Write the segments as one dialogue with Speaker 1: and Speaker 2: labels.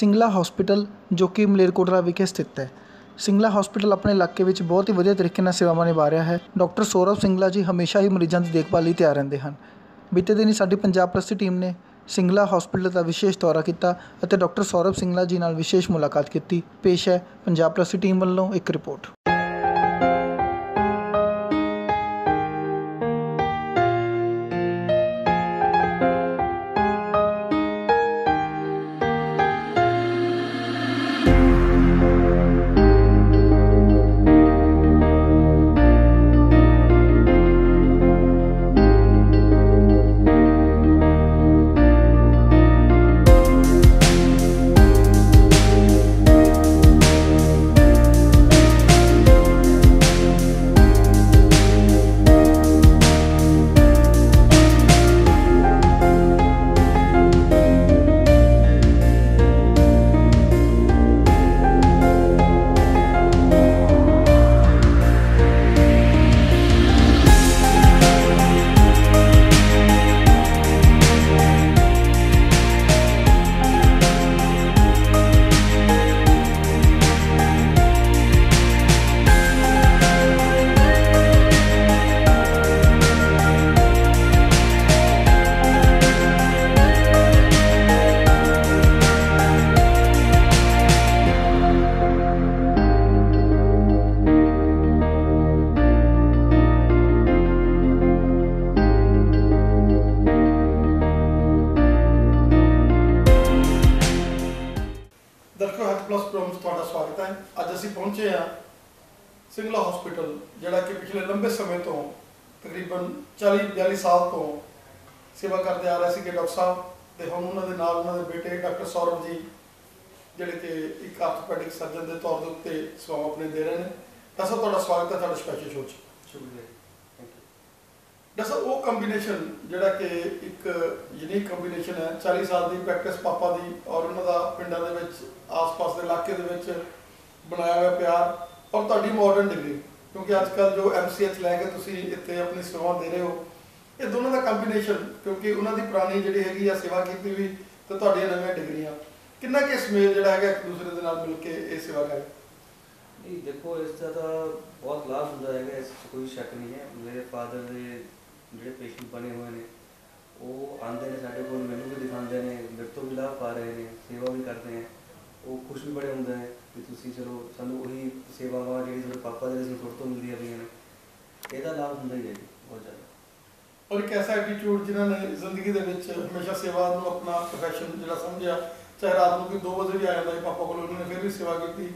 Speaker 1: Singla hospital, ਜੋ ਕਿ ਮਲੇਰਕੋਟਲਾ ਵਿਖੇ ਸਥਿਤ ਹੈ। ਸਿੰਗਲਾ ਹਸਪੀਟਲ ਆਪਣੇ ਇਲਾਕੇ ਵਿੱਚ ਬਹੁਤ ਹੀ ਵਧੀਆ ਤਰੀਕੇ ਨਾਲ ਸੇਵਾਵਾਂ ਨਿਭਾ ਰਿਹਾ ਹੈ। ਡਾਕਟਰ ਸੌਰਵ ਸਿੰਗਲਾ ਜੀ ਹਮੇਸ਼ਾ ਹੀ ਮਰੀਜ਼ਾਂ ਦੀ ਦੇਖਭਾਲ ਲਈ ਤਿਆਰ ਰਹਿੰਦੇ ਹਨ। ਬੀਤੇ ਦਿਨੀ ਸਾਡੀ ਪੰਜਾਬ ਪ੍ਰਸਤੀ ਟੀਮ ਨੇ ਸਿੰਗਲਾ ਹਸਪੀਟਲ ਦਾ ਵਿਸ਼ੇਸ਼ ਦੌਰਾ ਕੀਤਾ ਅਤੇ ਡਾਕਟਰ ਸੌਰਵ ਸਿੰਗਲਾ ਜੀ ਨਾਲ ਵਿਸ਼ੇਸ਼ ਮੁਲਾਕਾਤ ਕੀਤੀ। ਪੇਸ਼ ਹੈ ਪੰਜਾਬ ਪ੍ਰਸਤੀ ਟੀਮ ਵੱਲੋਂ ਇੱਕ ਰਿਪੋਰਟ।
Speaker 2: ਪਿਛਲੇ ਲੰਬੇ ਸਮੇਂ ਤੋਂ ਤਕਰੀਬਨ 40 42 ਸਾਲ ਤੋਂ ਸੇਵਾ ਕਰਦੇ ਆ ਰਹੇ ਸੀਗੇ ਡਾਕਟਰ ਸਾਹਿਬ ਤੇ ਹੁਣ ਉਹਨਾਂ ਦੇ ਨਾਲ ਉਹਨਾਂ ਦੇ ਬੇਟੇ ਡਾਕਟਰ ਸੌਰਵ ਜੀ ਜਿਹੜੇ ਕਿ ਇੱਕ ਆਰਥੋਪੈਡਿਕ ਸਰਜਨ ਦੇ ਤੌਰ ਦੇ ਉੱਤੇ ਸੇਵਾ ਆਪਣੇ ਦੇ ਰਹੇ ਨੇ। ਤਾਂ ਸਰ ਤੁਹਾਡਾ ਸਵਾਗਤ ਹੈ ਤੁਹਾਡੇ ਸਪੈਸ਼ਲ ਸ਼ੋਅ 'ਚ।
Speaker 3: ਸ਼ੁਕਰੀਆ
Speaker 2: ਦੱਸੋ ਉਹ ਕੰਬੀਨੇਸ਼ਨ ਜਿਹੜਾ ਕਿ ਇੱਕ ਯੂਨੀਕ ਕੰਬੀਨੇਸ਼ਨ ਹੈ 40 ਸਾਲ ਦੀ ਪ੍ਰੈਕਟਿਸ ਪਾਪਾ ਦੀ ਔਰ ਉਹਨਾਂ ਦਾ ਪਿੰਡਾਂ ਦੇ ਵਿੱਚ ਆਸ-ਪਾਸ ਦੇ ਇਲਾਕੇ ਦੇ ਵਿੱਚ ਬਣਾਇਆ ਹੋਇਆ ਪਿਆਰ ਔਰ ਤੁਹਾਡੀ ਮਾਡਰਨ ਡਿਗਰੀ ਕਿਉਂਕਿ ਅੱਜ ਕੱਲ ਜੋ ਐਮਸੀਐਚ ਲੈ ਕੇ ਤੁਸੀਂ ਇੱਥੇ ਆਪਣੀ ਸੇਵਾ ਦੇ ਰਹੇ ਹੋ, ਇਹ ਦੋਨਾਂ ਦਾ ਕੰਬੀਨੇਸ਼ਨ ਕਿਉਂਕਿ ਉਹਨਾਂ ਦੀ ਪੁਰਾਣੀ ਜਿਹੜੀ ਹੈਗੀ ਆ ਸੇਵਾ ਕੀਤੀ ਵੀ ਤੇ ਤੁਹਾਡੀਆਂ ਨਵੀਆਂ ਡਿਗਰੀਆਂ। ਕਿੰਨਾ ਕਿ ਸਮੇਲ ਜਿਹੜਾ ਹੈਗਾ ਇੱਕ ਦੂਸਰੇ ਦੇ ਨਾਲ ਮਿਲ ਕੇ ਇਹ ਸੇਵਾ ਕਰੇ?
Speaker 3: ਨਹੀਂ, ਦੇਖੋ, ਇਸ ਦਾ ਤਾਂ ਬਹੁਤ ਲਾਭ ਹੁੰਦਾ ਹੈਗਾ, ਇਸ ਕੋਈ ਸ਼ੱਕ ਨਹੀਂ ਹੈ। ਮੇਰੇ ਫਾਦਰ ਦੇ ਜਿਹੜੇ ਪੇਸ਼ੈਂਟ ਬਣੇ ਹੋਏ ਨੇ, ਉਹ ਆਉਂਦੇ ਨੇ ਸਾਡੇ ਕੋਲ, ਮੈਨੂੰ ਵੀ ਦਿਖਾਉਂਦੇ ਨੇ, ਮੇਰੇ ਤੋਂ ਵੀ ਲਾਭ ਪਾ ਰਹੇ ਨੇ, ਸੇਵਾ ਵੀ ਕਰਦੇ ਨੇ। ਉਹ ਖੁਸ਼ ਵੀ ਬੜੇ ਹੁੰਦੇ ਨੇ ਕਿ ਤੁਸੀਂ ਚਲੋ, ਸਾਨੂੰ ਉਹੀ ਸੇਵਾਵਾਂ ਜਿਹੜੀ ਤੁਹਾਡੇ ਪਾਪਾ ਦੇ ਸੀ ਤੁਹਾਡੇ ਤੋਂ ਮਿਲਦੀਆਂ ਪਈਆਂ ਨੇ। ਇਹਦਾ ਲਾਭ ਹੁੰਦਾ ਹੀ ਹੈ ਜੀ, ਬਹੁਤ ਜ਼ਿਆਦਾ।
Speaker 2: ਔਰ ਇੱਕ ਐਸਾ ਐਟੀਟਿਊਡ ਜਿਨ੍ਹਾਂ ਨੇ ਜ਼ਿੰਦਗੀ ਦੇ ਵਿੱਚ ਹਮੇਸ਼ਾ ਸੇਵਾ ਨੂੰ ਆਪਣਾ ਪ੍ਰੋਫੈਸ਼ਨ ਜਿਹੜਾ ਸਮਝਿਆ, ਚਾਹੇ ਰਾਤ ਨੂੰ ਕੋਈ 2 ਵਜੇ ਵੀ ਆ ਜਾਂਦਾ ਸੀ, ਪਾਪਾ ਕੋਲ ਉਹਨਾਂ ਨੇ ਫਿਰ ਵੀ ਸੇਵਾ ਕੀਤੀ।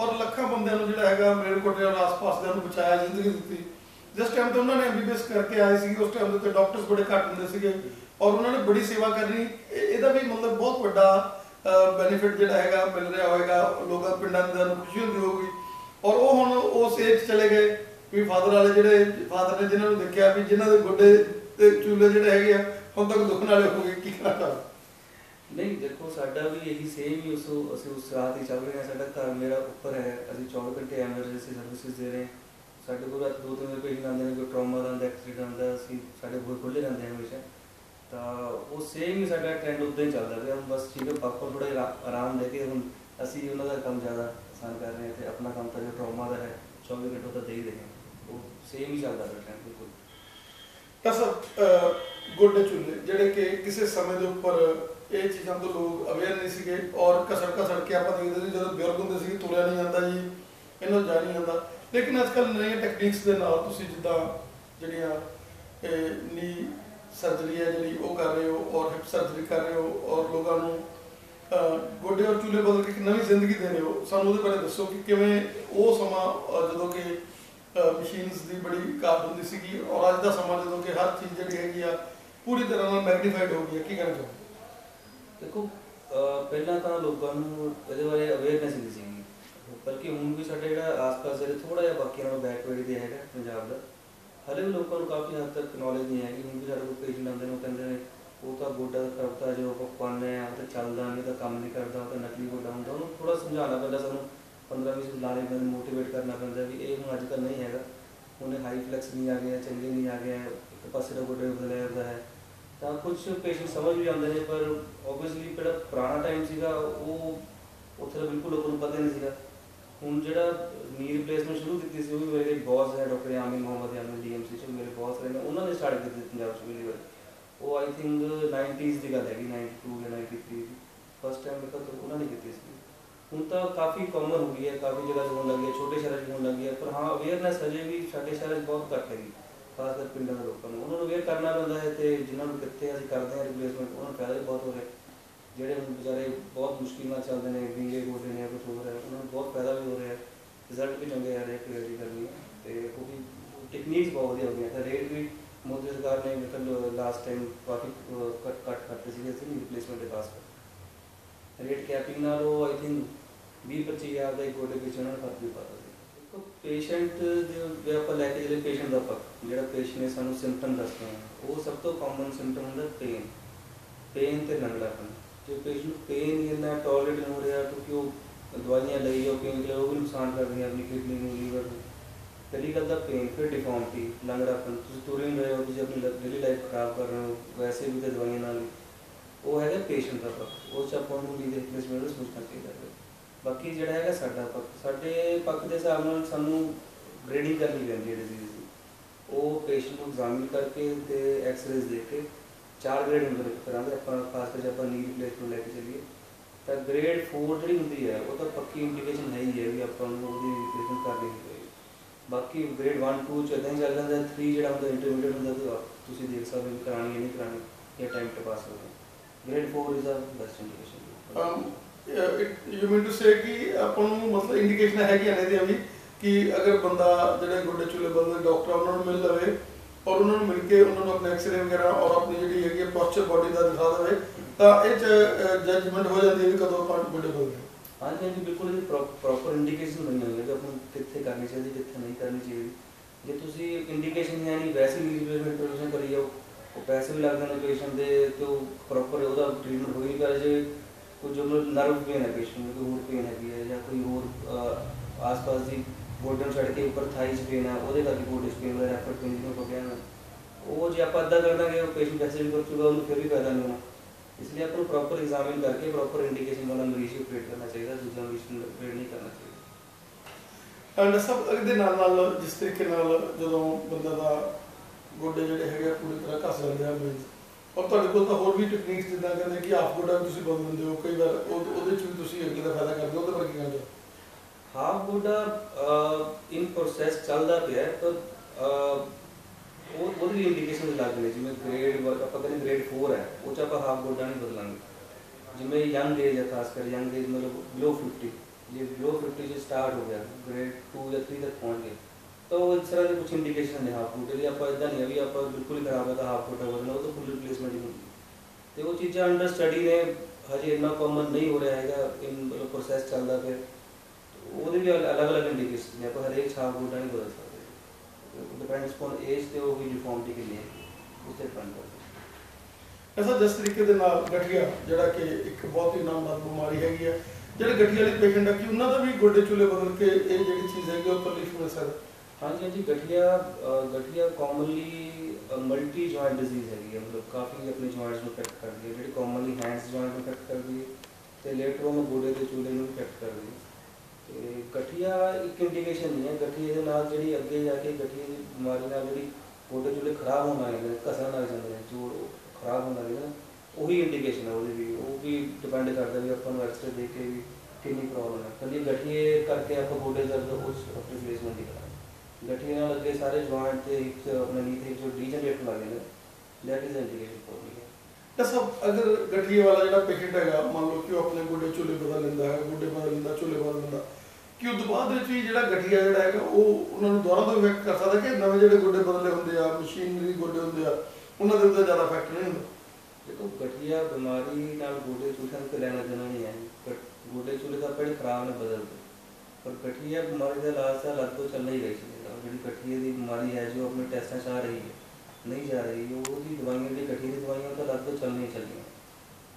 Speaker 2: ਔਰ ਲੱਖਾਂ ਬੰਦਿਆਂ ਨੂੰ ਜਿਹੜਾ ਹੈਗਾ, ਮਲੇਰਕੋਟਲੇ ਔਰ ਆਸ-ਪਾਸ ਦੇ ਨੂੰ ਬਚਾਇਆ, ਜ਼ਿੰਦਗੀ ਦਿੱਤੀ। ਜਿਸ ਟਾਈਮ ਤੇ ਉਹਨਾਂ ਨੇ ਐਮਬੀਬੀਐਸ ਕਰਕੇ ਆਏ ਸੀ ਉਸ ਟਾਈਮ ਦੇ ਡਾਕਟਰਸ ਬੜੇ ਘੱਟ ਹੁੰਦੇ ਸੀਗੇ। ਔਰ ਉਹਨਾਂ ਨੇ ਬੜੀ ਸੇਵਾ ਕਰਨੀ ਇਹਦਾ ਵੀ ਮਤਲਬ ਬਹੁਤ ਵੱਡਾ ਬੈਨੀਫਿਟ ਜਿਹੜਾ ਹੈਗਾ, ਮਿਲ ਰਿਹਾ ਹੋਵੇਗਾ ਲੋਕਾਂ ਪਿੰਡਾਂ ਦੇ ਨੂੰ ਖੁਸ਼ੀ ਹੁੰਦੀ ਹੋਊਗੀ। ਔਰ ਉਹ ਹੁਣ ਉਸ ਏਜ ਚਲੇ ਗਏ ਵੀ ਫਾਦਰ ਵਾਲੇ ਜਿਹੜੇ ਫਾਦਰ ਨੇ ਜਿਨ੍ਹਾਂ ਨੂੰ ਦੇਖਿਆ ਵੀ ਜਿਨ੍ਹਾਂ ਦੇ ਗੋਡੇ ਤੇ ਚੂਲੇ ਜਿਹੜੇ ਹੈਗੇ ਆ, ਹੁਣ ਤੱਕ ਦੁੱਖਣ ਵਾਲੇ ਹੋ ਗਏ ਕੀ ਕਹਿਣਾ
Speaker 3: ਨਹੀਂ, ਦੇਖੋ, ਸਾਡਾ ਵੀ ਇਹੀ ਸੇਮ ਹੀ ਉਸ, ਅਸੀਂ ਉਸ ਰਾਤ ਹੀ ਚੱਲ ਰਹੇ ਹਾਂ। ਸਾਡਾ ਘਰ ਮੇਰਾ ਉੱਪਰ ਹੈ। ਅਸੀਂ 24 ਘੰਟੇ ਐਮਰਜੈਂਸੀ ਸਰਵਿਸਿਜ਼ ਦੇ ਰਹੇ ਹਾਂ। ਸਾਡੇ ਕੋਲ ਰਾਤ ਦੋ ਤਿੰਨ ਪੇਸ਼ੈਂਟ ਆਉਂਦੇ ਨੇ, ਕੋਈ ਟਰਾਮਾ ਦਾ ਐਕਸੀਡੈਂਟ ਦਾ, ਅਸੀਂ ਸਾਡੇ ਕੋਲ ਖੁੱਲੇ ਰਹਿੰਦੇ ਹਨ ਹਮੇਸ਼ਾ। ਤਾਂ ਉਹ ਸੇਮ ਹੀ ਸਾਡਾ ਟ੍ਰੈਂਡ ਉਦਾਂ ਹੀ ਚੱਲਦਾ ਪਿਆ। ਬਸ ਠੀਕ ਹੈ ਪਾਪਾ ਥੋੜਾ ਆਰਾਮ ਲੈ ਕੇ ਹੁਣ ਅਸੀਂ ਉਹਨਾਂ ਦਾ ਕੰਮ ਜ਼ਿਆਦਾ ਆਸਾਨ ਕਰ ਰਹੇ ਹਾਂ ਤੇ ਆਪਣਾ ਕੰਮ ਤਾਂ ਜੋ ਟਰਾਮਾ ਦਾ ਹੈ 24 ਘੰਟੇ ਤਾਂ ਦੇ ਹੀ ਰਹੇ ਹਾਂ। ਉਹ ਸੇਮ ਹੀ ਚੱਲਦਾ ਪਿਆ ਟ੍ਰੈਂਡ ਬਿਲਕੁਲ।
Speaker 2: ਤਾਂ ਸਰ ਗੋਡੇ ਚੁੱਲੇ ਜਿਹੜੇ ਕਿ ਕਿਸੇ ਸਮੇਂ ਦੇ ਉੱਪਰ ਇਹ ਚੀਜ਼ਾਂ ਤੋਂ ਲੋਕ ਅਵੇਅਰ ਨਹੀਂ ਸੀਗੇ ਔਰ ਕਸਰ ਕਸਰ ਕੇ ਆਪਾਂ ਦੇਖਦੇ ਸੀ, ਜਦੋਂ ਬਜ਼ੁਰਗ ਹੁੰਦੇ ਸੀ ਤੁਰਿਆ ਨਹੀਂ ਜਾਂਦਾ ਜੀ, ਇਹਨੂੰ ਜਾ ਨਹੀਂ ਜਾਂਦਾ। ਲੇਕਿਨ ਅੱਜ ਕੱਲ੍ਹ ਨਵੀਆਂ ਟੈਕਨੀਕਸ ਦੇ ਨਾਲ ਤੁਸੀਂ ਜਿੱਦਾਂ ਜਿਹੜੀਆਂ ਨੀ ਸਰਜਰੀ ਹੈ ਜਿਹੜੀ ਉਹ ਕਰ ਰਹੇ ਹੋ ਔਰ ਹਿਪ ਸਰਜਰੀ ਕਰ ਰਹੇ ਹੋ ਔਰ ਲੋਕਾਂ ਨੂੰ ਗੋਡੇ ਔਰ ਚੂਲੇ ਬਦਲ ਕੇ ਇੱਕ ਨਵੀਂ ਜ਼ਿੰਦਗੀ ਦੇ ਰਹੇ ਹੋ। ਸਾਨੂੰ ਉਹਦੇ ਬਾਰੇ ਦੱਸੋ ਕਿ ਕਿਵੇਂ ਉਹ ਸਮਾਂ ਜਦੋਂ ਕਿ ਮਸ਼ੀਨਸ ਦੀ ਬੜੀ ਘਾਟ ਹੁੰਦੀ ਸੀਗੀ ਔਰ ਅੱਜ ਦਾ ਸਮਾਂ ਜਦੋਂ ਕਿ ਹਰ ਚੀਜ਼ ਜਿਹੜੀ ਹੈਗੀ ਆ ਪੂਰੀ ਤਰ੍ਹਾਂ ਨਾਲ ਮੈਗਨੀਫਾਈਡ ਹੋ ਗਈ ਹੈ। ਕੀ ਕਹਿਣਾ ਚਾਹੋਗੇ?
Speaker 3: ਦੇਖੋ ਪਹਿਲਾਂ ਤਾਂ ਲੋਕਾਂ ਨੂੰ ਇਹਦੇ ਬਾਰੇ ਅਵੇਅਰਨੈਸ ਨਹੀਂ ਸੀ ਬਲਕਿ ਹੁਣ ਵੀ ਸਾਡੇ ਜਿਹੜਾ ਆਸ-ਪਾਸ ਜਿਹੜੇ ਥੋੜਾ ਜਿਹਾ ਬਾਕੀਆਂ ਨਾਲੋਂ ਬੈਕਵਰਡ ਦੇ ਹੈਗਾ ਪੰਜਾਬ ਦਾ ਹਲੇ ਵੀ ਲੋਕਾਂ ਨੂੰ ਕਾਫੀ ਹੱਦ ਤੱਕ ਨੌਲੇਜ ਨਹੀਂ ਹੈਗੀ ਹੁਣ ਵੀ ਸਾਡੇ ਕੋਲ ਪੇਸ਼ੈਂਟ ਆਉਂਦੇ ਨੇ, ਉਹ ਕਹਿੰਦੇ ਨੇ, ਉਹ ਤਾਂ ਗੋਡਾ ਕਰਦਾ ਜੋ ਆਪਾਂ ਪਾਉਂਦੇ ਆ ਉਹ ਤਾਂ ਚੱਲਦਾ ਨਹੀਂ ਤਾਂ ਕੰਮ ਨਹੀਂ ਕਰਦਾ, ਉਹ ਤਾਂ ਨਕਲੀ ਗੋਡਾ ਹੁੰਦਾ। ਉਹਨੂੰ ਥੋੜਾ ਸਮਝਾਉਣਾ ਪੈਂਦਾ, ਸਾਨੂੰ 15 20 ਲਾਣੇ ਪੈਂਦੇ ਮੋਟੀਵੇਟ ਕਰਨਾ ਪੈਂਦਾ ਵੀ ਇਹ ਹੁਣ ਅੱਜ ਕੱਲ੍ਹ ਨਹੀਂ ਹੈਗਾ। ਹੁਣ ਹਾਈ ਫਲੈਕਸ ਨਹੀਂ ਆ ਗਿਆ, ਚੰਗੇ ਨਹੀਂ ਆ ਗਿਆ, ਇੱਕ ਪਾਸੇ ਦਾ ਗੋਡਾ ਬਦਲਿਆ ਜਾਂਦਾ ਹੈ। ਤਾਂ ਕੁਝ ਪੇਸ਼ੈਂਟ ਸਮਝ ਵੀ ਆਉਂਦੇ ਨੇ, ਪਰ ਆਬਵੀਅਸਲੀ ਜਿਹੜਾ ਪੁਰਾਣਾ ਟਾਈਮ ਸੀਗਾ, ਉਹ ਉੱਥੇ ਤਾਂ ਬਿਲਕੁਲ ਲੋਕਾਂ ਨੂੰ ਪਤਾ ਹੀ ਨਹੀਂ ਸੀਗਾ। ਹੁਣ ਜਿਹੜਾ ਨੀ ਰਿਪਲੇਸਮੈਂਟ ਸ਼ੁਰੂ ਕੀਤੀ ਸੀ, ਉਹ ਵੀ ਮੇਰੇ ਬੌਸ ਹੈ ਡਾਕਟਰ ਯਾਮਿਨ ਮੁਹੰਮਦ ਯਾਮਿਨ ਡੀਐਮਸੀ ਚ, ਮੇਰੇ ਬੌਸ ਰਹੇ ਨੇ ਉਹਨਾਂ ਨੇ ਸਟਾਰਟ ਕੀਤੀ ਪੰਜਾਬ ਚ ਮਿਲੀ ਉਹ ਆਈ ਥਿੰਕ 90s ਦੀ ਗੱਲ ਹੈਗੀ 92 ਜਾਂ 93 ਫਸਟ ਟਾਈਮ ਮੇਰੇ ਕੋਲ ਉਹਨਾਂ ਨੇ ਕੀਤੀ ਸੀ। ਹੁਣ ਤਾਂ ਕਾਫੀ ਕਾਮਨ ਹੋ ਗਈ ਹੈ, ਕਾਫੀ ਜਗ੍ਹਾ ਹੋਣ ਲੱਗੀ ਹੈ, ਛੋਟੇ ਸ਼ਹਿਰਾਂ 'ਚ ਹੋਣ ਲੱਗੀ ਹੈ, ਪਰ ਹਾਂ ਅਵੇਅਰਨੈਸ ਹਜੇ ਵੀ ਸਾਡੇ ਸ਼ਹਿਰਾਂ 'ਚ ਬਹੁਤ ਘੱਟ ਹੈਗੀ, ਖਾਸ ਕਰ ਪਿੰਡਾਂ ਦੇ ਲੋਕਾਂ ਨੂੰ। ਉਹਨਾਂ ਨੂੰ ਅਵੇਅਰ ਕਰਨਾ ਪੈਂਦਾ ਹੈ ਤੇ ਜਿਨ੍ਹਾਂ ਨੂੰ ਕਿੱਥੇ ਅਸੀਂ ਕਰਦੇ ਹਾਂ ਰਿਪਲੇਸਮੈਂਟ ਉਹਨਾਂ ਨੂੰ ਫਾਇਦਾ ਵੀ ਬਹੁਤ ਹੋ ਰਿਹਾ। ਜਿਹੜੇ ਹੁਣ ਵਿਚਾਰੇ ਬਹੁਤ ਮੁਸ਼ਕਿਲ ਨਾਲ ਚੱਲਦੇ ਨੇ ਵਿੰਗੇ ਗੋਡੇ ਨੇ ਕੁਝ ਹੋ ਰਿਹਾ ਉਹਨਾਂ ਨੂੰ ਬਹੁਤ ਫਾਇਦਾ ਵੀ ਹੋ ਰਿਹਾ ਰਿਜ਼ਲਟ ਵੀ ਚੰਗੇ ਆ ਰਹੇ ਕਲੀਅਰਲੀ ਕਰਨੀ ਹੈ ਤੇ ਉਹ ਵੀ ਟੈਕਨੀਕਸ ਬਹੁਤ ਵਧੀਆ ਹੋ ਗਈਆਂ ਤੇ ਰੇਟ ਵੀ ਮੋਦੀ ਸਰਕਾਰ ਨੇ ਮਤਲਬ ਲਾਸਟ ਟਾਈਮ ਕਾਫੀ ਕੱਟ ਕੱਟ ਕਰਤੇ ਸੀਗੇ ਅਸੀਂ ਰਿਪਲੇਸਮੈਂਟ ਦੇ ਪਾਸ ਰੇਟ ਕੈਪਿੰਗ ਨਾਲ ਉਹ ਆਈ ਥਿੰਕ 20 25 ਹਜ਼ਾਰ ਦਾ ਇੱਕ ਗੋਡੇ ਵਿੱਚ ਉਹਨਾਂ ਨੂੰ ਫ਼ਰਕ ਵੀ ਪਾਤਾ ਸੀ। ਦੇਖੋ ਪੇਸ਼ੈਂਟ ਦੇ ਜੇ ਆਪਾਂ ਲੈ ਕੇ ਜਿਹੜੇ ਪੇਸ਼ੈਂਟ ਦਾ ਪੱਖ ਜਿਹੜਾ ਪੇਸ਼ੈਂਟ ਨੇ ਸਾਨੂੰ ਸਿੰਪਟਮ ਦੱਸਦੇ ਆ, ਉਹ ਸਭ ਤੋਂ ਕਾਮਨ ਸਿੰਪਟਮ ਹੁੰਦਾ ਪੇਨ ਪੇਨ ਤੇ ਲੰਗੜਾਪਨ ਜੇ ਪੇਸ਼ੈਂਟ ਨੂੰ ਪੇਨ ਇੰਨਾ ਟੋਲਰੇਟ ਨਹੀਂ ਹੋ ਰਿਹਾ ਕਿਉਂਕਿ ਉਹ ਦਵਾਈਆਂ ਲਈ ਜੋ ਪੇਨ ਕਿਲਰ ਉਹ ਵੀ ਨੁਕਸਾਨ ਕਰ ਰਹੀਆਂ ਆਪਣੀ ਕਿਡਨੀ ਨੂੰ ਲੀਵਰ ਨੂੰ। ਪਹਿਲੀ ਗੱਲ ਤਾਂ ਪੇਨ ਫਿਰ ਡਿਫਾਰਮਿਟੀ ਲੰਗੜਾਪਨ। ਤੁਸੀਂ ਤੁਰ ਨਹੀਂ ਰਹੇ ਹੋ, ਤੁਸੀਂ ਆਪਣੀ ਡੇਲੀ ਲਾਈਫ ਖਰਾਬ ਕਰ ਰਹੇ ਹੋ, ਵੈਸੇ ਵੀ ਤੇ ਦਵਾਈਆਂ ਨਾਲ ਹੀ। ਉਹ ਹੈਗਾ ਪੇਸ਼ੈਂਟ ਦਾ ਪੱਖ। ਉਹ ਚ ਆਪਾਂ ਨੂੰ ਲੀਡ ਦੇਖਦੇ ਦਾ ਸੋਚਣਾ ਚਾਹੀਦਾ ਹੈ। ਬਾਕੀ ਜਿਹੜਾ ਹੈਗਾ ਸਾਡਾ ਪੱਖ। ਸਾਡੇ ਪੱਖ ਦੇ ਹਿਸਾਬ ਨਾਲ ਸਾਨੂੰ ਗ੍ਰੇਡਿੰਗ ਕਰਨੀ ਪੈਂਦੀ ਹੈ ਡਿਜ਼ੀਜ਼ ਦੀ। ਉਹ ਪੇਸ਼ੈਂਟ ਨੂੰ ਐਗਜ਼ਾਮਿਨ ਕਰਕੇ ਤੇ ਐਕਸ-ਰੇਜ਼ ਦੇ ਕੇ ਚਾਰ ਗ੍ਰੇਡ ਹੁੰਦੇ ਨੇ ਤਰ੍ਹਾਂ ਦੇ, ਆਪਾਂ ਖਾਸ ਕਰਕੇ ਆਪਾਂ ਨੀ ਰਿਪਲੇਸਮੈਂਟ ਲੈ ਕੇ ਚੱਲੀਏ। ਤਾਂ ਗ੍ਰੇਡ 4 ਜਿਹੜੀ ਹੁੰਦੀ ਹੈ, ਉਹ ਤਾਂ ਪੱਕੀ ਇੰਡੀਕੇਸ਼ਨ ਹੈ ਹੀ ਹੈ ਵੀ ਆਪਾਂ ਨੂੰ ਉਹਦੀ ਰਿਪਲੇਸਮੈਂਟ ਕਰਨੀ ਹੀ। ਪਏਗੀ ਬਾਕੀ ਗ੍ਰੇਡ 1 2 ਚ ਇਦਾਂ ਹੀ ਚੱਲ ਜਾਂਦਾ 3 ਜਿਹੜਾ ਹੁੰਦਾ ਇੰਟਰਮੀਡੀਏਟ ਹੁੰਦਾ, ਤੇ ਤੁਸੀਂ ਦੇਖ ਸਕਦੇ ਹੋ ਕਰਾਣੀ ਹੈ, ਨਹੀਂ ਕਰਾਣੀ ਜਾਂ ਟਾਈਮ ਟੂ ਪਾਸ ਹੋਣਾ grade 4 is a best indication
Speaker 2: you mean to say ਕਿ ਆਪਾਂ ਨੂੰ ਮਤਲਬ ਇੰਡੀਕੇਸ਼ਨ ਹੈਗੀਆਂ ਨੇ ਇਹਦੀਆਂ ਵੀ, ਕਿ ਅਗਰ ਬੰਦਾ ਜਿਹੜੇ ਗੁੱਡੇ ਚੁੱਲੇ ਬੰਦੇ ਡਾਕਟਰ ਉਹਨਾਂ ਨੂੰ ਮਿਲ ਲਵੇ ਔਰ ਉਹਨਾਂ ਨੂੰ ਮਿਲ ਕੇ ਉਹਨਾਂ ਨੂੰ ਆਪਣੇ ਐਕਸਰੇ ਵਗੈਰਾ ਔਰ ਆਪਣੀ ਜਿਹੜੀ ਹੈਗੀ ਪੋਸਚਰ ਬਾਡੀ ਦਾ ਦਿਖਾ ਦੇਵੇ ਤਾਂ ਇਹ ਚ ਜਜਮੈਂਟ ਹੋ ਜਾਂਦੀ ਹੈ ਵੀ ਕਦੋਂ ਆਪਾਂ ਗੋਡੇ ਬਦਲਦੇ ਹਾਂ।
Speaker 3: ਹਾਂਜੀ ਹਾਂਜੀ ਬਿਲਕੁਲ ਇਹ ਪ੍ਰੋਪਰ ਇੰਡੀਕੇਸ਼ਨ ਬਣੀ ਹੋਈ ਹੈ ਕਿ ਆਪਾਂ ਨੂੰ ਕਿੱਥੇ ਕਰਨੀ ਚਾਹੀਦੀ ਕਿੱਥੇ ਨਹੀਂ ਕਰਨੀ ਚਾਹੀਦੀ ਜੇ ਤੁਸੀਂ ਇੰਡੀਕੇਸ਼ਨ ਹੈ ਨਹੀਂ ਵੈਸੇ ਹੀ ਰਿਪਲੇਸਮੈਂਟ ਪ੍ਰੋਵੀਜ਼ਨ ਕਰੀ ਜਾਓ ਉਹ ਪੈਸੇ ਵੀ ਲੱਗਦੇ ਨੇ ਪੇਸ਼ੈਂਟ ਦੇ ਤੇ ਉਹ ਪ੍ਰੋਪਰ ਉਹਦਾ ਟ੍ਰੀਟਮੈਂਟ ਹੋ ਹੀ ਨਹੀਂ ਕਰ ਜੇ ਕੋਈ ਜੋ ਨਰਵ ਪੇਨ ਹੈ ਪੇਸ਼ੈਂਟ ਨੂੰ ਕੋਈ ਹੋਰ ਪੇਨ ਹੈਗੀ ਹੈ ਜਾਂ ਕੋਈ ਹੋਰ ਅਹ, ਆਸ-ਪਾਸ ਦੀ ਗੋਡੇ ਨੂੰ ਛੱਡ ਕੇ ਉੱਪਰ ਥਾਈਜ਼ ਪੇਨ ਹੈ ਉਹਦੇ ਕਰਕੇ ਗੋਡੇ 'ਚ ਪੇਨ ਹੈ ਰੈਫਰ ਪੇਨ ਜਿਹਨੂੰ ਆਪਾਂ ਕਹਿੰਦੇ ਹਾਂ। ਉਹ ਜੇ ਆਪਾਂ ਅੱਧਾ ਕਰ ਦਾਂਗੇ ਉਹ ਪੇਸ਼ੈਂਟ ਵੈਸੇ ਵੀ ਕਰ ਚੁੱਕਾ ਉਹਨੂੰ ਫਿਰ ਵੀ ਫਾਇਦਾ ਨਹੀਂ ਹੋਣਾ। ਇਸ ਲਈ ਆਪਾਂ ਨੂੰ ਪ੍ਰੋਪਰ ਐਗਜ਼ਾਮਿਨ ਕਰਕੇ ਪ੍ਰੋਪਰ ਇੰਡੀਕੇਸ਼ਨ ਵਾਲਾ ਮਰੀਜ਼ ਹੀ ਆਪਰੇਟ ਕਰਨਾ ਚਾਹੀਦਾ, ਦੂਜਾ ਮਰੀਜ਼ ਨੂੰ ਆਪਰੇਟ ਨਹੀਂ ਕਰਨਾ ਚਾਹੀਦਾ।
Speaker 2: ਐਂਡ ਸਭ ਇਹਦੇ ਨਾਲ ਨਾਲ ਜਿਸ ਤਰੀਕੇ ਨਾਲ ਜਦੋਂ ਬੰਦਾ ਦਾ ਗੋਡੇ ਜਿਹੜੇ ਹੈਗੇ ਆ, ਪੂਰੀ ਤਰ੍ਹਾਂ ਘਸ ਜਾਂਦੇ ਆ ਮੀਨਸ ਔਰ ਤੁਹਾਡੇ ਕੋਲ ਤਾਂ ਹੋਰ ਵੀ ਟੈਕਨੀਕਸ ਜਿੱਦਾਂ ਕਹਿੰਦੇ ਕਿ ਹਾਫ ਗੋਡਾ ਵੀ ਤੁਸੀਂ ਬਦਲ ਦਿੰਦੇ ਹੋ, ਕਈ ਵਾਰ ਉਹ- ਉਹਦੇ ਚ ਵੀ ਤੁਸੀਂ ਅੱਗੇ ਦਾ ਫਾਇਦਾ ਕਰਦੇ ਹੋ, ਉਹਦੇ ਬਾਰੇ ਕੀ ਕਹਿੰਦੇ ਹੋ
Speaker 3: ਹਾਫ ਗੋਡਾ ਇਨ ਪ੍ਰੋਸੈਸ ਚੱਲਦਾ ਪਿਆ ਹੈ, ਪਰ ਉਹ ਉਹਦੀ ਇੰਡੀਕੇਸ਼ਨ ਲੱਗ ਰਹੀ ਜਿਵੇਂ ਗ੍ਰੇਡ ਆਪਾਂ ਕਹਿੰਦੇ ਗ੍ਰੇਡ 4 ਹੈ ਉਹ ਚ ਆਪਾਂ ਹਾਫ ਗੋਡਾ ਨਹੀਂ ਬਦਲਾਂਗੇ ਜਿਵੇਂ ਯੰਗ ਏਜ ਹੈ ਖਾਸ ਕਰ ਯੰਗ ਏਜ ਮਤਲਬ ਬਿਲੋ 50 ਜੇ ਬਿਲੋ 50 ਜੇ ਸਟਾਰਟ ਹੋ ਗਿਆ ਗ੍ਰੇਡ 2 ਜਾਂ 3 ਤੱਕ ਪਹੁੰਚ ਗਏ ਤਾਂ ਉਹ ਇਸ ਤਰ੍ਹਾਂ ਦੇ ਕੁਝ ਇੰਡੀਕੇਸ਼ਨ ਨੇ ਹਾਫ ਗੋਡੇ ਦੀ ਆਪਾਂ ਇਦਾਂ ਨਹੀਂ ਆ ਵੀ ਆਪਾਂ ਬਿਲਕੁਲ ਹੀ ਖਰਾਬ ਹੈ ਤਾਂ ਹਾਫ ਗੋਡਾ ਬਦਲਣਾ ਉਹ ਤਾਂ ਫੁੱਲ ਰਿਪਲੇਸਮੈਂਟ ਹੀ ਹੁੰਦੀ ਹੈ। ਤੇ ਉਹ ਚੀਜ਼ਾਂ ਅੰਡਰ ਸਟੱਡੀ ਨੇ ਹਜੇ ਇੰਨਾ ਕਾਮਨ ਨਹੀਂ ਹੋ ਰਿਹਾ ਹੈਗਾ ਇਨ ਮਤਲਬ ਪ੍ਰੋਸੈਸ ਚੱਲਦਾ ਪਿਆ ਉਹਦੇ ਵੀ ਅਲੱਗ-ਅਲੱਗ ਇੰਡੀਕੇਸ਼ਨ ਨੇ ਆਪਾਂ ਹਰੇਕ ਛਾਪ ਗੋਡਾ ਨਹੀਂ ਬਦਲ ਸਕਦੇ ਡਿਪੈਂਡਸ ਔਨ ਏਜ ਤੇ ਉਹ ਵੀ ਡਿਫਾਰਮਿਟੀ ਕਿੰਨੀ ਹੈ ਉਸ ਤੇ ਡਿਪੈਂਡ ਕਰਦਾ
Speaker 2: ਐਸਾ ਜਿਸ ਤਰੀਕੇ ਦੇ ਨਾਲ ਗਠੀਆ ਜਿਹੜਾ ਕਿ ਇੱਕ ਬਹੁਤ ਹੀ ਨਾਮਵਰ ਬਿਮਾਰੀ ਹੈਗੀ ਹੈ ਜਿਹੜੇ ਗਠੀਆ ਵਾਲੇ ਪੇਸ਼ੈਂਟ ਆ ਕਿ ਉਹਨਾਂ ਦਾ ਵੀ ਗੋਡੇ ਚੁੱਲੇ ਬਦਲ ਕੇ ਇਹ ਜਿਹੜੀ ਚੀਜ਼ ਹੈਗੀ ਉਹ ਤਕਲੀਫ ਮਿਲ ਸਕਦਾ
Speaker 3: ਹਾਂਜੀ ਹਾਂਜੀ ਗਠੀਆ ਗਠੀਆ ਕਾਮਨਲੀ ਮਲਟੀ ਜੁਆਇੰਟ ਡਿਜ਼ੀਜ਼ ਹੈਗੀ ਹੈ ਮਤਲਬ ਕਾਫੀ ਆਪਣੇ ਜੁਆਇੰਟਸ ਨੂੰ ਅਫੈਕਟ ਕਰਦੀ ਹੈ ਜਿਹੜੀ ਕਾਮਨਲੀ ਹੈਂਡਸ ਜੁਆਇੰਟ ਨੂੰ ਅਫੈਕਟ ਕਰਦੀ ਹੈ ਤੇ ਲੇਟਰ ਉਹ ਗੋਡੇ ਤੇ ਚੂਲੇ ਨੂੰ ਅਫੈਕਟ ਕਰਦੀ ਹੈ। ਤੇ ਗਠੀਆ ਇੱਕ ਇੰਡੀਕੇਸ਼ਨ ਨਹੀਂ ਹੈ। ਗਠੀਏ ਦੇ ਨਾਲ ਜਿਹੜੀ ਅੱਗੇ ਜਾ ਕੇ ਗਠੀਏ ਦੀ ਬਿਮਾਰੀ ਨਾਲ ਜਿਹੜੀ ਗੋਡੇ ਚੂਲੇ ਖਰਾਬ ਹੋਣ ਲੱਗ ਜਾਂਦੇ ਨੇ, ਘਸਣ ਲੱਗ ਜਾਂਦੇ ਨੇ ਜੋੜ ਖਰਾਬ ਹੋਣ ਲੱਗ ਜਾਂਦੇ ਨੇ, ਉਹੀ ਇੰਡੀਕੇਸ਼ਨ ਹੈ ਉਹਦੀ ਵੀ। ਉਹ ਵੀ ਡਿਪੈਂਡ ਕਰਦਾ ਵੀ ਆਪਾਂ ਨੂੰ ਐਕਸਰੇ ਦੇਖ ਕੇ ਵੀ ਕਿੰਨੀ ਪ੍ਰੋਬਲਮ ਹੈ। ਕੱਲੀ ਗਠੀਏ ਕਰਕੇ ਆਪਾਂ ਗੋਡੇ ਦਰਦ ਉਸ ਰਿਪਲੇਸਮੈਂਟ ਨਹੀਂ ਕਰਾਂਗੇ। ਗਠੀਏ ਨਾਲ ਅੱਗੇ ਸਾਰੇ ਜੁਆਇੰਟ ਤੇ ਇੱਕ ਆਪਣੇ ਨੀ ਤੇ ਜੋ ਡੀਜਨਰੇਟ ਲੱਗ ਜਾਂਦੇ that is indication for me
Speaker 2: ਤਾਂ ਸਭ ਅਗਰ ਗਠੀਏ ਵਾਲਾ ਜਿਹੜਾ ਪੇਸ਼ੈਂਟ ਹੈਗਾ, ਮੰਨ ਲਓ ਕਿ ਉਹ ਆਪਣੇ ਗੋਡੇ ਚੁੱਲੇ ਬਦਲ ਲੈਂਦਾ ਹੈ, ਗੋਡੇ ਬਦਲ ਲੈਂਦਾ ਚੁੱਲੇ ਬਦਲ ਲੈਂਦਾ, ਕਿ ਉਹ ਤੋਂ ਬਾਅਦ ਵਿੱਚ ਵੀ ਜਿਹੜਾ ਗਠੀਆ ਜਿਹੜਾ ਹੈਗਾ, ਉਹ ਉਹਨਾਂ ਨੂੰ ਦੁਬਾਰਾ ਤੋਂ ਇਫੈਕਟ ਕਰ ਸਕਦਾ ਕਿ ਨਵੇਂ ਜਿਹੜੇ ਗੋਡੇ ਬਦਲੇ ਹੁੰਦੇ ਆ ਮਸ਼ੀਨਰੀ ਗੋਡੇ ਹੁੰਦੇ ਆ, ਉਹਨਾਂ ਦੇ ਉੱਤੇ ਜ਼ਿਆਦਾ ਇਫੈਕਟ ਨਹੀਂ ਹੁੰਦਾ?
Speaker 3: ਦੇਖੋ, ਗਠੀਆ ਬਿਮਾਰੀ ਨਾਲ ਗੋਡੇ ਚੂਲੇ ਤੇ ਲੈਣਾ ਦੇਣਾ ਨਹੀਂ ਹੈ। ਗੋਡੇ ਚੂਲੇ ਤਾਂ ਪੇੜ ਖਰਾਬ ਨੇ ਬਦਲਦੇ। ਪਰ ਗਠੀਆ ਬਿਮਾਰੀ ਦਾ ਇਲਾਜ ਤਾਂ ਲੱਗ ਤੋਂ ਚੱਲ ਹੀ ਰਹੀ ਸੀ ਜਿਹੜੀ ਗਠੀਏ ਦੀ ਬਿਮਾਰੀ ਹੈ, ਜੋ ਆਪਣੇ ਟੈਸਟਾਂ 'ਚ ਆ ਰਹੀ ਹੈ ਨਹੀਂ ਜਾ ਰਹੀ ਉਹਦੀ ਦਵਾਈਆਂ ਜਿਹੜੀ ਗਠੀਏ ਦੀ ਦਵਾਈਆਂ ਤਾਂ ਲੱਗ ਤੋਂ ਚੱਲਣੀਆਂ ਚੱਲਣੀਆਂ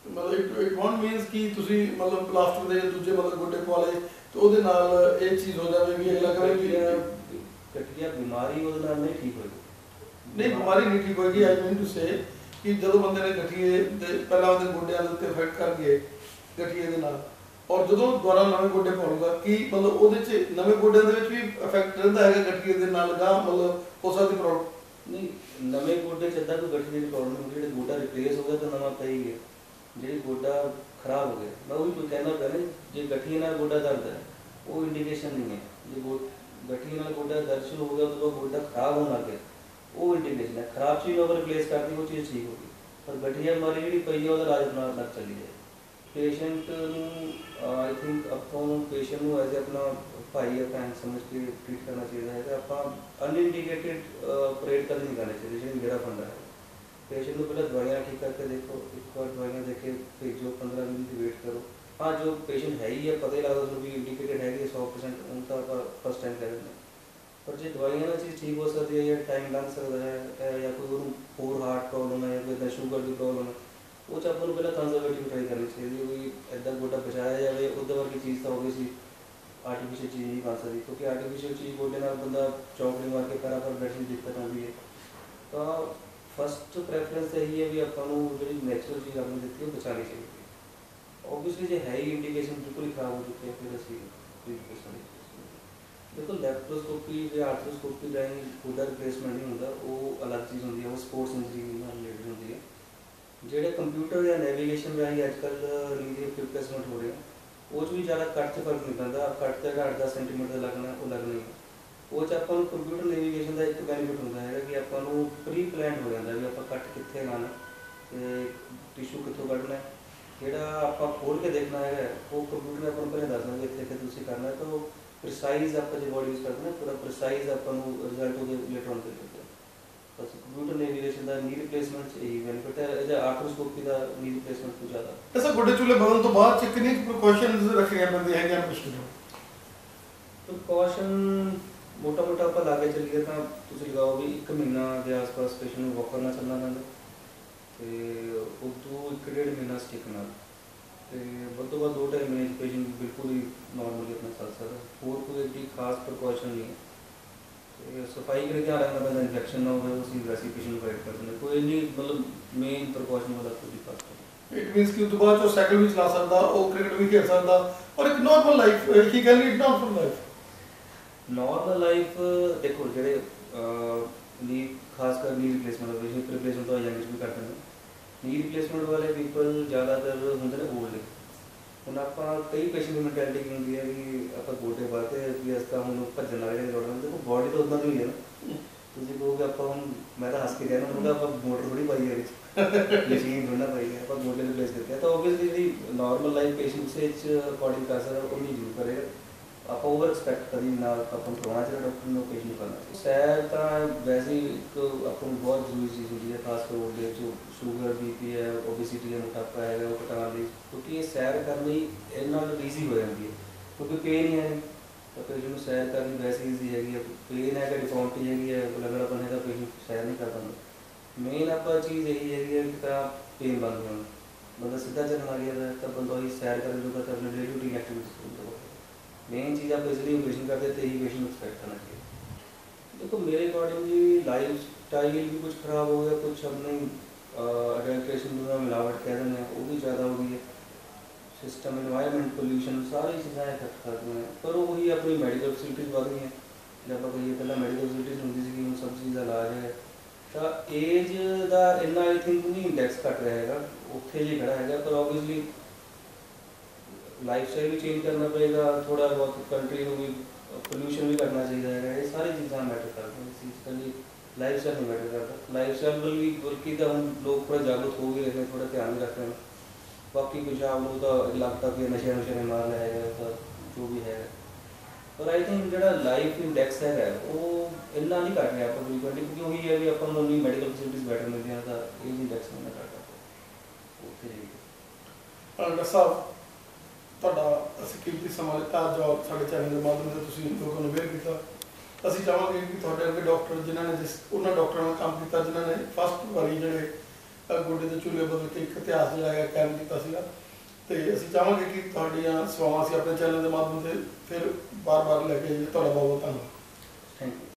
Speaker 2: ਮਤਲਬ ਇਟ ਵੋਂਟ ਮੀਨਸ ਕਿ ਤੁਸੀਂ ਮਤਲਬ ਪਲਾਸਟਰ ਦੇ ਦੂਜੇ ਮਤਲਬ ਗੋਡੇ ਪਵਾ ਲਏ ਤੇ ਉਹਦੇ ਨਾਲ ਇਹ ਚੀਜ਼ ਹੋ ਜਾਵੇ ਵੀ ਅਗਲਾ ਕਹੇ ਵੀ
Speaker 3: ਗਠੀਆ ਬਿਮਾਰੀ ਉਹਦੇ ਨਾਲ ਨਹੀਂ ਠੀਕ ਹੋਏਗੀ।
Speaker 2: ਨਹੀਂ ਬਿਮਾਰੀ ਨਹੀਂ ਠੀਕ ਹੋਏਗੀ ਆਈ ਮੀਨ ਟੂ ਸੇ ਕਿ ਜਦੋਂ ਬੰਦੇ ਨੇ ਗਠੀਏ ਦੇ ਪਹਿਲਾਂ ਉਹਦੇ ਗੋਡਿਆਂ ਦੇ ਉੱਤੇ ਇਫੈਕਟ ਕਰ ਗਏ ਗਠੀਏ ਦੇ ਨਾਲ ਔਰ ਜਦੋਂ ਦੁਬਾਰਾ ਨਵੇਂ ਗੋਡੇ ਪਾਉਗਾ ਕੀ ਮਤਲਬ ਉਹਦੇ 'ਚ ਨਵੇਂ ਗੋਡਿਆਂ ਦੇ ਵਿੱਚ ਵੀ ਇਫੈਕਟ ਰਹਿੰਦਾ ਹੈਗਾ ਗਠੀਏ ਦੇ ਨਾਲ ਗਾ ਮਤਲਬ ਹੋ ਸਕਦੀ ਪ੍ਰੋਬਲਮ
Speaker 3: ਨਹੀਂ, ਨਵੇਂ ਗੋਡੇ ਚ ਏਦਾਂ ਕੋਈ ਗੱਠੀ ਦੀ ਪ੍ਰੋਬਲਮ ਨਹੀਂ, ਜਿਹੜੇ ਗੋਡਾ ਰਿਪਲੇਸ ਹੋ ਗਿਆ ਤਾਂ ਨਵਾਂ ਪਈ ਹੀ ਗਿਆ। ਜਿਹੜੀ ਗੋਡਾ ਖਰਾਬ ਹੋ ਗਿਆ। ਮੈਂ ਉਹੀ ਕੋਈ ਕਹਿਣਾ ਪਿਆ ਜੇ ਗਠੀਏ ਨਾਲ ਗੋਡਾ ਦਰਦ ਹੈ, ਉਹ ਇੰਡੀਕੇਸ਼ਨ ਨਹੀਂ ਹੈ। ਜੇ ਗੋ, ਗਠੀਏ ਨਾਲ ਗੋਡਾ ਦਰਦ ਸ਼ੁਰੂ ਹੋ ਗਿਆ ਉਸ ਗੋਡਾ ਖਰਾਬ ਹੋਣ ਲੱਗ ਗਿਆ। ਉਹ ਇੰਡੀਕੇਸ਼ਨ ਹੈ। ਖਰਾਬ ਚੀਜ਼ ਨੂੰ ਰਿਪਲੇਸ ਕਰਦੀ, ਉਹ ਚੀਜ਼ ਠੀਕ ਹੋ ਗਈ। ਪਰ ਗਠੀਆ ਬਿਮਾਰੀ ਜਿਹੜੀ ਪਈ ਹੈ ਉਹਦਾ ਇਲਾਜ ਨਾਲ ਤੱਕ ਚੱਲੀ ਜਾਏ। ਪੇਸ਼ੈਂਟ ਨੂੰ ਆਈ ਥਿੰਕ ਆਪਾਂ ਨੂੰ ਪੇਸ਼ੈਂਟ ਨੂੰ ਐਜ਼ ਆਪਣਾ ਭਾਈ ਜਾਂ ਭੈਣ ਸਮਝ ਕੇ ਟ੍ਰੀਟ ਕਰਨਾ ਚਾਹੀਦਾ ਹੈ ਤੇ ਆਪਾਂ ਅਨਇੰਡੀਕੇਟਿਡ ਆਪਰੇਟ ਕਰਨ ਨਹੀਂ ਕਰਨਾ ਚਾਹੀਦਾ, ਜਿਹੜੀ ਮੇਰਾ ਫੰਡਾ ਹੈ ਪੇਸ਼ੈਂਟ ਨੂੰ ਪਹਿਲਾਂ ਦਵਾਈਆਂ ਠੀਕ ਕਰਕੇ ਦੇਖੋ, ਇੱਕ ਵਾਰ ਦਵਾਈਆਂ ਦੇਖ ਕੇ ਭੇਜੋ 15 ਮਿੰਟ ਵੇਟ ਕਰੋ ਹਾਂ, ਜੋ ਪੇਸ਼ੈਂਟ ਹੈ ਹੀ ਹੈ ਪਤਾ ਹੀ ਲੱਗਦਾ ਤੁਹਾਨੂੰ ਵੀ ਇੰਡੀਕੇਟਡ ਹੈਗੀ ਹੈ 100% ਉਹ ਤਾਂ ਆਪਾਂ ਫਸਟ ਟਾਈਮ ਕਰ ਦਿੰਦੇ ਹਾਂ। ਪਰ ਜੇ ਦਵਾਈਆਂ ਨਾਲ ਚੀਜ਼ ਠੀਕ ਹੋ ਸਕਦੀ ਹੈ ਜਾਂ ਟਾਈਮ ਲੱਗ ਸਕਦਾ ਹੈ, ਜਾਂ ਕੋਈ ਉਹਨੂੰ ਹੋਰ ਹਾਰਟ ਪ੍ਰੋਬਲਮ ਹੈ ਜਾਂ ਕੋਈ ਸ਼ੂਗਰ ਦੀ ਪ੍ਰੋਬਲਮ ਹੈ ਉਹ ਚ ਆਪਾਂ ਨੂੰ ਪਹਿਲਾਂ ਕੰਜ਼ਰਵੇਟਿਵ ਟਰਾਈ ਕਰਨੀ ਚਾਹੀਦੀ ਹੈ ਵੀ ਐਦਾਂ ਗੋਡਾ ਬਚਾਇਆ ਜਾਵੇ, ਉਹਦੇ ਵਰਗੀ ਚੀਜ਼ ਤਾਂ ਹੋਵੇ ਸੀ ਆਰਟੀਫੀਸ਼ੀਅਲ ਚੀਜ਼ ਨਹੀਂ ਬਣ ਸਕਦੀ ਕਿਉਂਕਿ ਆਰਟੀਫੀਸ਼ੀਅਲ ਚੀਜ਼ ਗੋਡੇ ਨਾਲ ਬੰਦਾ ਚੌਕੜੀ ਮਾਰ ਕੇ ਪੈਰਾਂ ਪਰ ਬੈਠਣ ਦੀ ਦਿੱਕਤ ਆਉਂਦੀ ਹੈ। ਤਾਂ ਫਸਟ ਪ੍ਰੈਫਰੈਂਸ ਇਹੀ ਹੈ ਵੀ ਆਪਾਂ ਨੂੰ ਜਿਹੜੀ ਨੈਚੁਰਲ ਚੀਜ਼ ਆਪਾਂ ਨੂੰ ਦਿੱਤੀ ਉਹ ਬਚਾਉਣੀ ਚਾਹੀਦੀ ਹੈ। ਆਬਵੀਅਸਲੀ ਜੇ ਹੈ ਹੀ ਇੰਡੀਕੇਸ਼ਨ ਬਿਲਕੁਲ ਹੀ ਖਰਾਬ ਹੋ ਚੁੱਕੀ ਹੈ, ਫਿਰ ਅਸੀਂ ਟ੍ਰੀਟ ਦੇਖੋ ਲੈਪਰੋਸਕੋਪੀ ਜਾਂ ਆਰਥਰੋਸਕੋਪੀ ਰਾਹੀਂ ਗੋਡਾ ਰਿਪਲੇਸਮੈਂਟ ਨਹੀਂ ਹੁੰਦਾ, ਉਹ ਅਲੱਗ ਚੀਜ਼ ਹੁੰਦੀ ਹੈ, ਉਹ ਸਪੋਰਟਸ ਇੰਜਰੀ ਨਾਲ ਰਿਲੇਟਡ ਹੁੰਦੀ ਹੈ। ਜਿਹੜੇ ਕੰਪਿਊਟਰ ਜਾਂ ਨੈਵੀਗੇਸ਼ਨ ਰਾਹੀਂ ਅੱਜਕੱਲ ਨੀਂਦ ਰਿਪਲੇਸਮੈਂਟ ਹੋ ਰਹੇ ਆ ਉਹ 'ਚ ਵੀ ਜ਼ਿਆਦਾ ਕੱਟ 'ਚ ਫ਼ਰਕ ਨਹੀਂ ਪੈਂਦਾ ਕੱਟ ਤੇ 8-10 ਸੈਂਟੀਮੀਟਰ ਲੱਗਣਾ, ਉਹ ਲੱਗਣਾ ਹੀ ਹੈ। ਉਹ 'ਚ ਆਪਾਂ ਨੂੰ ਕੰਪਿਊਟਰ ਨੈਵੀਗੇਸ਼ਨ ਦਾ ਇੱਕ ਬੈਨੀਫਿਟ ਹੁੰਦਾ ਹੈਗਾ ਕਿ ਆਪਾਂ ਨੂੰ ਪ੍ਰੀ ਪਲਾਨ ਹੋ ਜਾਂਦਾ ਵੀ ਆਪਾਂ ਕੱਟ ਕਿੱਥੇ ਲਾਣਾ ਤੇ ਟਿਸ਼ੂ ਕਿੱਥੋਂ ਕੱਢਣਾ ਜਿਹੜਾ ਆਪਾਂ ਖੋਲ ਕੇ ਦੇਖਣਾ ਹੈਗਾ, ਉਹ ਕੰਪਿਊਟਰ ਨੇ ਆਪਾਂ ਨੂੰ ਪਹਿਲਾਂ ਦੱਸ ਦਿੰਦਾ ਵੀ ਇੱਥੇ ਇੱਥੇ ਤੁਸੀਂ ਕਰਨਾ ਤਾਂ ਉਹ ਪ੍ਰੀਸਾਈਜ਼ ਆਪਾਂ ਜੇ ਬੋਡੀ ਯੂਜ਼ ਕਰਦੇ ਹਾਂ ਪੂਰਾ ਪ੍ਰੀਸਾਈਜ਼ ਆਪਾਂ ਨੂੰ ਰਿਜ਼ਲਟ ਉਹਦੇ ਇਲੈਕਟ੍ਰੋਨ ਤੇ ਦਿੰਦਾ ਕੰਪਿਊਟਰ ਨੈਵੀਗੇਸ਼ਨ ਦਾ ਨੀ ਰਿਪਲੇਸਮੈਂਟ ਚ ਇਹੀ ਬੈਨੀਫਿਟ ਹੈ ਇਹਦਾ ਆਰਥਰੋਸਕੋਪੀ ਦਾ ਨੀ ਰਿਪਲੇਸਮੈਂਟ ਤੋਂ ਜ਼ਿਆਦਾ।
Speaker 2: ਐਸਾ ਗੋਡੇ ਚੁੱਲੇ ਬਦਲਣ ਤੋਂ ਬਾਅਦ ਚ ਕਿੰਨੀ ਪ੍ਰੀਕਾਸ਼ਨਸ ਰੱਖਣੀਆਂ ਪੈਂਦੀਆਂ ਹੈਗੀਆਂ ਨੂੰ
Speaker 3: ਪ੍ਰੀਕਾਸ਼ਨ ਮੋਟਾ ਮੋਟਾ ਆਪਾਂ ਲਾ ਕੇ ਚੱਲੀਏ ਤਾਂ ਤੁਸੀਂ ਲਗਾਓ ਵੀ 1 ਮਹੀਨਾ ਦੇ ਆਸ-ਪਾਸ ਪੇਸ਼ੈਂਟ ਨੂੰ ਵਾਕ ਕਰਨਾ ਚੱਲਣਾ ਪੈਂਦਾ। ਤੇ ਉਹ ਤੋਂ ਇੱਕ ਡੇਢ ਮਹੀਨਾ ਸਟਿਕ ਨਾਲ। ਤੇ ਵੱਧ ਤੋਂ ਵੱਧ ਦੋ ਢਾਈ ਮਹੀਨੇ ਪੇਸ਼ੈਂਟ ਬਿਲਕੁਲ ਹੀ ਨਾਰਮਲੀ ਆਪਣਾ ਚੱਲ ਸਕਦਾ। ਹੋਰ ਕੋਈ ਏਡੀ ਖਾਸ ਪ੍ਰੀਕਾਸ਼ਨ ਨਹੀਂ ਹੈ। ਤੇ ਸਫ਼ਾਈ ਕਰੇ ਧਿਆਨ ਰੱਖਣਾ ਪੈਂਦਾ ਇਨਫੈਕਸ਼ਨ ਨਾ ਹੋਵੇ ਉਸੇ ਵੈਸੀ ਪੇਸ਼ੈਂਟ ਨੂੰ ਅਵਾਇਡ ਕਰਦੇ ਨੇ ਕੋਈ ਨਹੀਂ ਮਤਲਬ ਮੇਨ ਪ੍ਰੀਕਾਸ਼ਨ ਵਾਲਾ ਕੋਈ ਖਾਸ ਨਹੀਂ
Speaker 2: ਇਟ ਮੀਨਸ ਕਿ ਉਸ ਤੋਂ ਬਾਅਦ ਉਹ ਸਾਈਕਲ ਵੀ ਚਲਾ ਸਕਦਾ ਉਹ ਕ੍ਰਿਕਟ ਵੀ ਖੇਡ ਸਕਦਾ ਔਰ ਇੱਕ normal life he can lead normal life
Speaker 3: normal life ਦੇਖੋ ਜਿਹੜੇ ਨੀ ਖਾਸ ਕਰ ਨੀ ਰਿਪਲੇਸਮੈਂਟ ਹਿਪ ਰਿਪਲੇਸਮੈਂਟ ਤੋਂ ਯੰਗਸ ਵੀ ਕਰਦੇ ਨੇ। ਨੀ ਰਿਪਲੇਸਮੈਂਟ ਵਾਲੇ ਪੀਪਲ ਜ਼ਿਆਦਾਤਰ ਹੁੰਦੇ ਨੇ 올ਡ ਹੁਣ ਆਪਾਂ ਕਈ ਪੇਸ਼ੈਂਟ ਦੀ ਮੈਂਟੈਲਿਟੀ ਕੀ ਹੁੰਦੀ ਹੈ ਵੀ ਆਪਾਂ ਗੋਡੇ ਵਾਤੇ ਵੀ ਇਸ ਤਾਂ ਹੁਣ ਭੱਜਣ ਲੱਗ ਜਾਂਦੇ ਲੋੜਾਂ ਦੇਖੋ ਬਾਡੀ ਤਾਂ ਉਦਾਂ ਦੀ ਹੀ ਹੈ ਨਾ। ਤੁਸੀਂ ਕਹੋਗੇ ਆਪਾਂ ਹੁਣ, ਮੈਂ ਤਾਂ ਹੱਸ ਕੇ ਕਹਿਣਾ ਹੁੰਦਾ ਆਪਾਂ ਮੋਟਰ ਥੋੜੀ ਪਾਈ ਹੈ ਵਿੱਚ। ਮਸ਼ੀਨ ਥੋੜਾ ਪਾਈ ਹੈ ਆਪਾਂ ਗੋਡੇ ਰਿਪਲੇਸ ਦਿੱਤੇ ਆ। ਤਾਂ ਆਬਵੀਅਸਲੀ ਜਿਹੜੀ ਨਾਰਮਲ ਲਾਈਫ ਪੇਸ਼ੈਂਟਸ ਵਿੱਚ ਅਕੋਰਡਿੰਗ ਕਰ ਸਕਦਾ ਉਹ ਨਹੀਂ ਜ਼ਰੂਰ ਕਰੇਗਾ। ਆਪਾਂ ਓਵਰ ਐਕਸਪੈਕਟ ਕਦੀ ਨਾਲ ਆਪਾਂ ਨੂੰ ਕਰਾਉਣਾ ਚਾਹੀਦਾ ਡਾਕਟਰ ਨੂੰ ਪੇਸ਼ ਨਹੀਂ ਕਰਨਾ ਸੈਰ ਤਾਂ ਵੈਸੇ ਹੀ ਇੱਕ ਆਪਾਂ ਨੂੰ ਬਹੁਤ ਜ਼ਰੂਰੀ ਚੀਜ਼ ਹੁੰਦੀ ਹੈ, ਖਾਸ ਤੌਰ 'ਤੇ ਜੋ ਸ਼ੂਗਰ ਬੀਪੀ ਹੈ ਓਬੇਸਿਟੀ ਹੈ, ਮੋਟਾਪਾ ਹੈ ਉਹ ਘਟਾਉਣ ਲਈ। ਕਿਉਂਕਿ ਇਹ ਸੈਰ ਕਰਨ ਲਈ ਇਹਨਾਂ ਨਾਲ ਈਜ਼ੀ ਹੋ ਜਾਂਦੀ ਹੈ। ਕਿਉਂਕਿ ਪੇਨ ਹੈ ਤਾਂ ਪੇਸ਼ੈਂਟ ਨੂੰ ਸੈਰ ਕਰਨੀ ਵੈਸੇ ਈਜ਼ੀ ਹੈਗੀ ਹੈ ਪੇਨ ਹੈ ਕਿ ਡਿਫਾਰਮਿਟੀ ਹੈਗੀ ਹੈ ਲੱਗਣਾ ਬੰਨੇ ਦਾ ਪੇਸ਼ੈਂਟ ਸੈਰ ਨਹੀਂ ਕਰ ਪਾਉਂਦਾ। ਮੇਨ ਆਪਾਂ ਚੀਜ਼ ਇਹੀ ਹੈਗੀ ਹੈ ਕਿ ਤਾਂ ਪੇਨ ਬੰਦ ਹੋਣਾ। ਬੰਦਾ ਸਿੱਧਾ ਚੱਲਣ ਲੱਗ ਜਾਂਦਾ ਤਾਂ ਬੰਦਾ ਹੀ ਸੈਰ ਕਰਨ ਜੋਗਾ ਤਾਂ ਆਪਣੇ ਡੇਲੀ ਰੂਟੀਨ ਐਕਟੀਵਿਟੀਜ਼ ਕਰਦਾ ਮੇਨ ਚੀਜ਼ ਆਪਾਂ ਇਸ ਲਈ ਇਨੋਵੇਸ਼ਨ ਕਰਦੇ ਤੇ ਇਨੋਵੇਸ਼ਨ ਐਕਸਪੈਕਟ ਕਰਨਾ चाहिए देखो मेरे अकॉर्डिंग जी लाइफ स्टाइल भी कुछ खराब हो गया कुछ हमने अडल्ट्रेशन में मिलावट कह रहे हैं वो भी ज़्यादा हो गई है सिस्टम इन्वायरमेंट पोल्यूशन सारी चीज़ें इफेक्ट कर रही हैं पर वही अपनी मेडिकल फैसिलिटीज़ बढ़ गई हैं जब ਆਪਾਂ ਕਹੀਏ ਪਹਿਲਾਂ ਮੈਡੀਕਲ ਫੈਸਿਲਿਟੀਜ਼ ਹੁੰਦੀ ਸੀ ਕਿ ਹੁਣ ਸਭ ਚੀਜ਼ ਦਾ ਇਲਾਜ ਹੈ ਤਾਂ ਏਜ ਦਾ ਇੰਨਾ ਆਈ ਥਿੰਕ ਨਹੀਂ ਇੰਡੈਕਸ ਘਟ ਰਿਹਾ ਹੈਗਾ ਉੱਥੇ ਜੇ ਖੜਾ ਹੈਗਾ ਪਰ ਆਬਵੀਅਸਲੀ ਲਾਈਫ ਸਟਾਈਲ ਵੀ ਚੇਂਜ ਕਰਨਾ ਪਏਗਾ ਥੋੜਾ ਬਹੁਤ ਕੰਟਰੀ ਨੂੰ ਵੀ ਪੋਲੂਸ਼ਨ ਵੀ ਕਰਨਾ ਚਾਹੀਦਾ ਹੈਗਾ, ਇਹ ਸਾਰੀ ਚੀਜ਼ਾਂ ਮੈਟਰ ਕਰਦੀਆਂ ਇਸ ਚੀਜ਼ ਕੱਲੀ ਲਾਈਫ ਸਟਾਈਲ ਮੈਟਰ ਕਰਦਾ। ਲਾਈਫ ਸਟਾਈਲ ਵੀ ਬਲਕਿ ਤਾਂ ਹੁਣ ਲੋਕ ਥੋੜਾ ਜਾਗਰੂਕ ਹੋ ਗਏ ਨੇ ਥੋੜਾ ਧਿਆਨ ਰੱਖ ਰਹੇ ਨੇ। ਬਾਕੀ ਕੁਝ ਆਪ ਨੂੰ ਤਾਂ ਲੱਗਦਾ ਕਿ ਨਸ਼ੇ ਨੁਸ਼ੇ ਨੇ ਮਾਰ ਲਿਆ ਹੈਗਾ, ਤਾਂ ਜੋ ਵੀ ਹੈ ਪਰ ਆਈ ਥਿੰਕ ਜਿਹੜਾ ਲਾਈਫ ਇੰਡੈਕਸ ਹੈਗਾ, ਉਹ ਇੰਨਾ ਨਹੀਂ ਘਟ ਰਿਹਾ ਆਪਾਂ ਫ੍ਰੀਕੁਐਂਟਲੀ ਕਿਉਂਕਿ ਉਹੀ ਹੈ ਵੀ ਆਪਾਂ ਨੂੰ ਨਹੀਂ ਮੈਡੀਕਲ ਫੈਸਿਲਿਟੀਜ਼ ਬੈਟਰ ਮਿਲਦੀਆਂ ਤਾਂ ਏਜ ਇੰਡੈਕਸ ਨਹੀਂ ਘਟਦਾ ਉੱਥੇ ਜੀ
Speaker 2: ਡਾਕਟਰ ਸਾਹਿਬ ਤੁਹਾਡਾ ਅਸੀਂ ਕੀਮਤੀ ਸਮਾਂ ਦਿੱਤਾ ਜੋ ਸਾਡੇ ਚੈਨਲ ਦੇ ਮਾਧਿਅਮ ਨਾਲ ਤੁਸੀਂ ਲੋਕਾਂ ਨੂੰ ਅਵੇਅਰ ਕੀਤਾ। ਅਸੀਂ ਚਾਹਾਂਗੇ ਕਿ ਤੁਹਾਡੇ ਵਰਗੇ ਡਾਕਟਰ ਜਿਨ੍ਹਾਂ ਨੇ ਜਿਸ ਉਹਨਾਂ ਡਾਕਟਰਾਂ ਨਾਲ ਕੰਮ ਕੀਤਾ, ਜਿਨ੍ਹਾਂ ਨੇ ਫਸਟ ਵਾਰੀ ਜਿਹੜੇ ਗੋਡੇ ਦੇ ਚੂਲੇ ਬਦਲ ਕੇ ਇੱਕ ਇਤਿਹਾਸ ਜਿਹੜਾ ਹੈ ਕਾਇਮ ਕੀਤਾ ਸੀਗਾ। ਤੇ ਅਸੀਂ ਚਾਹਾਂਗੇ ਕਿ ਤੁਹਾਡੀਆਂ ਸੇਵਾਵਾਂ ਅਸੀਂ ਆਪਣੇ ਚੈਨਲ ਦੇ ਮਾਧਿਅਮ ਤੇ ਫਿਰ ਬਾਰ-ਬਾਰ ਲੈ ਕੇ ਆਈਏ। ਤੁਹਾਡਾ ਬਹੁਤ ਬਹੁਤ ਧੰਨਵਾਦ। Thank you